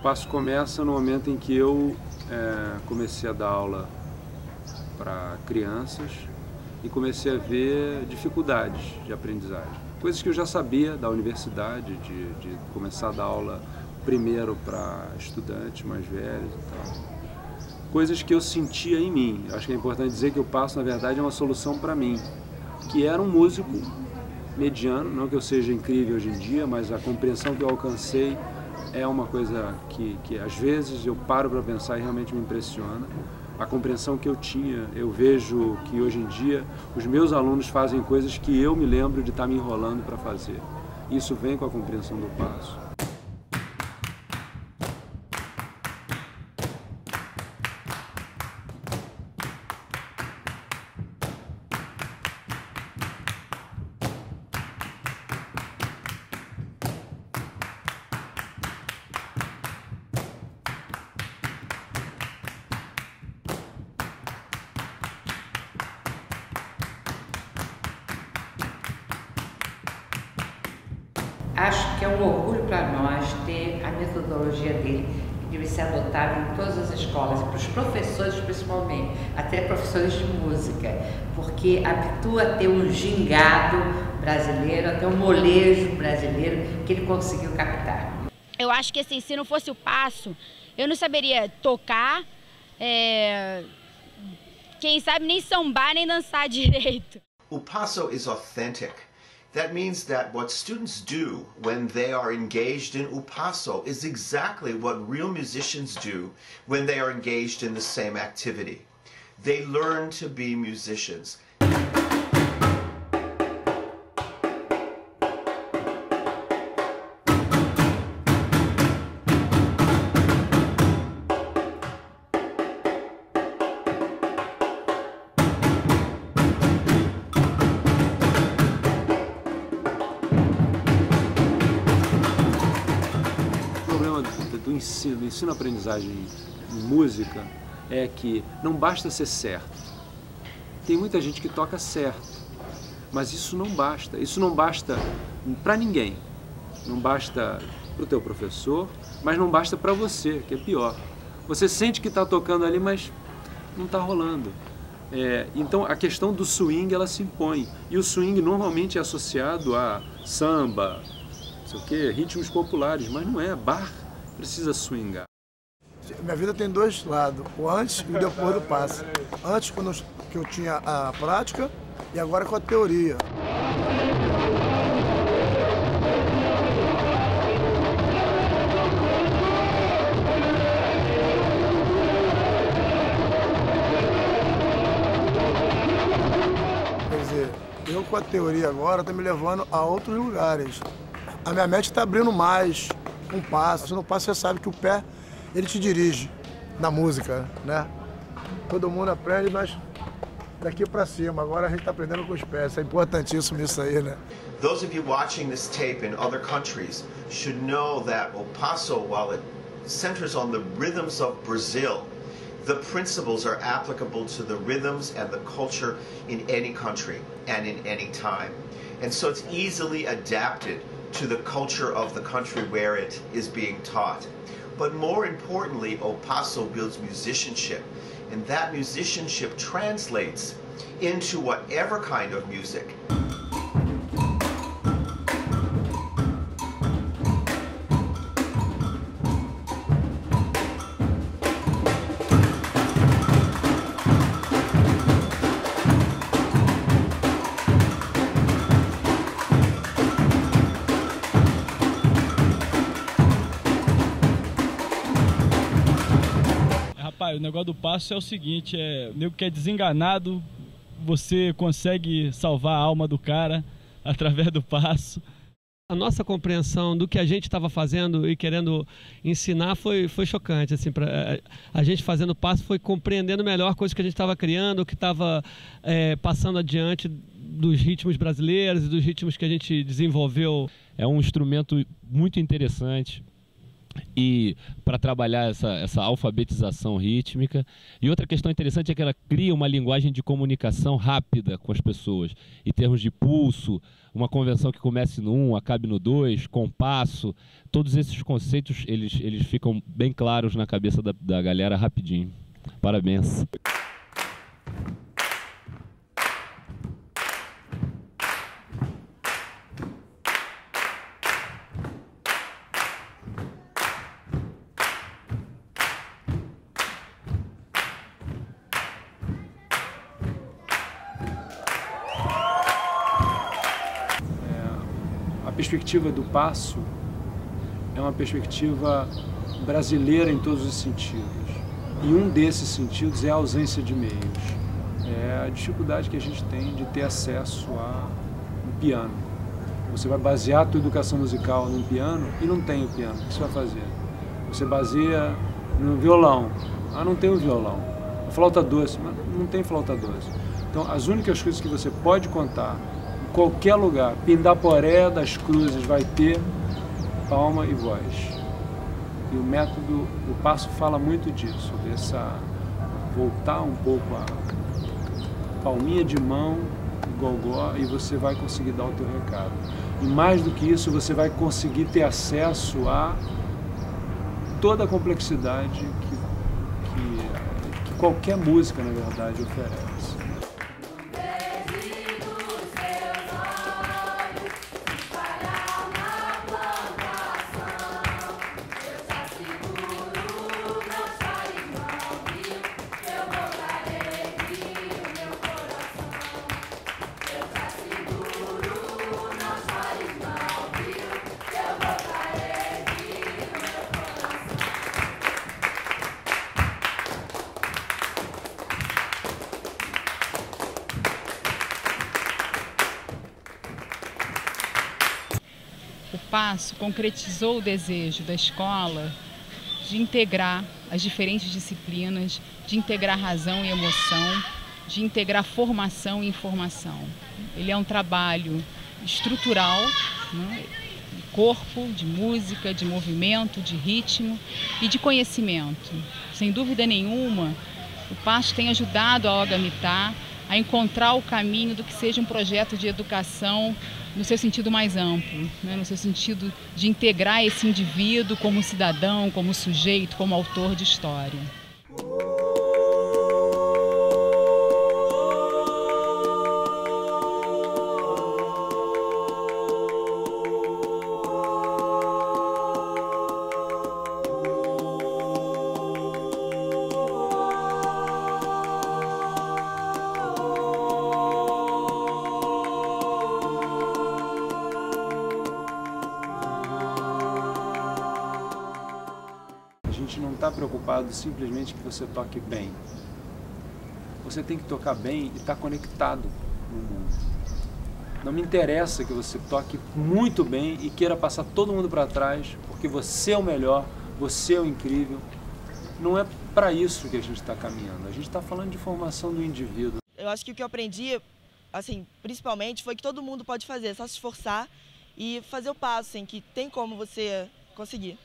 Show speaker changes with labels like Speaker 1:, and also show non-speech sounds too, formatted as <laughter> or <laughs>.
Speaker 1: O passo começa no momento em que eu é, comecei a dar aula para crianças e comecei a ver dificuldades de aprendizagem. Coisas que eu já sabia da universidade, de, de começar a dar aula primeiro para estudantes mais velhos e tal. Coisas que eu sentia em mim. Acho que é importante dizer que o passo, na verdade, é uma solução para mim, que era um músico mediano, não que eu seja incrível hoje em dia, mas a compreensão que eu alcancei é uma coisa que, que às vezes eu paro para pensar e realmente me impressiona a compreensão que eu tinha. Eu vejo que hoje em dia os meus alunos fazem coisas que eu me lembro de estar me enrolando para fazer. Isso vem com a compreensão do passo.
Speaker 2: Acho que é um orgulho para nós ter a metodologia dele, que deve ser adotada em todas as escolas, para os professores principalmente, até professores de música, porque habitua a ter um gingado brasileiro, até um molejo brasileiro que ele conseguiu captar.
Speaker 3: Eu acho que assim, se não fosse o passo, eu não saberia tocar, é... quem sabe nem sambar nem dançar <laughs> direito.
Speaker 4: O passo is authentic. That means that what students do when they are engaged in upaso is exactly what real musicians do when they are engaged in the same activity. They learn to be musicians.
Speaker 1: Ensino-aprendizagem em música é que não basta ser certo. Tem muita gente que toca certo, mas isso não basta. Isso não basta para ninguém. Não basta para o teu professor, mas não basta para você, que é pior. Você sente que está tocando ali, mas não está rolando. É, então a questão do swing ela se impõe e o swing normalmente é associado a samba, sei o que, ritmos populares, mas não é bar precisa swingar.
Speaker 5: Minha vida tem dois lados, o antes e o depois do passe. Antes, quando eu, que eu tinha a prática, e agora com a teoria. Quer dizer, eu com a teoria agora está me levando a outros lugares. A minha mente está abrindo mais, um passo. Se não passa, você sabe que o pé, ele te dirige na música, né? Todo mundo aprende, mas daqui para cima. Agora a gente está aprendendo com os pés. É importantíssimo isso aí, né?
Speaker 4: Those of you watching this tape in other countries should know that O Paso, while it centers on the rhythms of Brazil, the principles are applicable to the rhythms and the culture in any country and in any time. And so it's easily adapted to the culture of the country where it is being taught. But more importantly, Paso builds musicianship, and that musicianship translates into whatever kind of music.
Speaker 6: Rapaz, o negócio do passo é o seguinte, é, o nego que é desenganado, você consegue salvar a alma do cara <laughs> através do passo.
Speaker 7: A nossa compreensão do que a gente estava fazendo e querendo ensinar foi, foi chocante. Assim, pra, a gente fazendo passo foi compreendendo melhor coisas que a gente estava criando, o que estava é, passando adiante dos ritmos brasileiros e dos ritmos que a gente desenvolveu.
Speaker 8: É um instrumento muito interessante e para trabalhar essa, essa alfabetização rítmica. E outra questão interessante é que ela cria uma linguagem de comunicação rápida com as pessoas, em termos de pulso, uma convenção que comece no 1, um, acabe no 2, compasso, todos esses conceitos eles, eles ficam bem claros na cabeça da, da galera rapidinho. Parabéns.
Speaker 1: Perspectiva do passo é uma perspectiva brasileira em todos os sentidos. E um desses sentidos é a ausência de meios. É a dificuldade que a gente tem de ter acesso a um piano. Você vai basear a tua educação musical num piano e não tem o piano. O que você vai fazer? Você baseia no violão. Ah, não tem o violão. A flauta doce, mas não tem flauta doce. Então, as únicas coisas que você pode contar qualquer lugar. Pindaporé das Cruzes vai ter palma e voz. E o método, o passo fala muito disso, dessa voltar um pouco a palminha de mão, gogó, e você vai conseguir dar o teu recado. E mais do que isso, você vai conseguir ter acesso a toda a complexidade que, que, que qualquer música, na verdade, oferece.
Speaker 9: Passo concretizou o desejo da escola de integrar as diferentes disciplinas, de integrar razão e emoção, de integrar formação e informação. Ele é um trabalho estrutural, né, de corpo, de música, de movimento, de ritmo e de conhecimento. Sem dúvida nenhuma, o passo tem ajudado a Ogamitar a encontrar o caminho do que seja um projeto de educação no seu sentido mais amplo, né? no seu sentido de integrar esse indivíduo como cidadão, como sujeito, como autor de história.
Speaker 1: Gente não está preocupado simplesmente que você toque bem. Você tem que tocar bem e estar tá conectado no mundo. Não me interessa que você toque muito bem e queira passar todo mundo para trás, porque você é o melhor, você é o incrível. Não é para isso que a gente está caminhando. A gente está falando de formação do indivíduo.
Speaker 10: Eu acho que o que eu aprendi, assim, principalmente, foi que todo mundo pode fazer, é só se esforçar e fazer o passo, assim, que tem como você conseguir.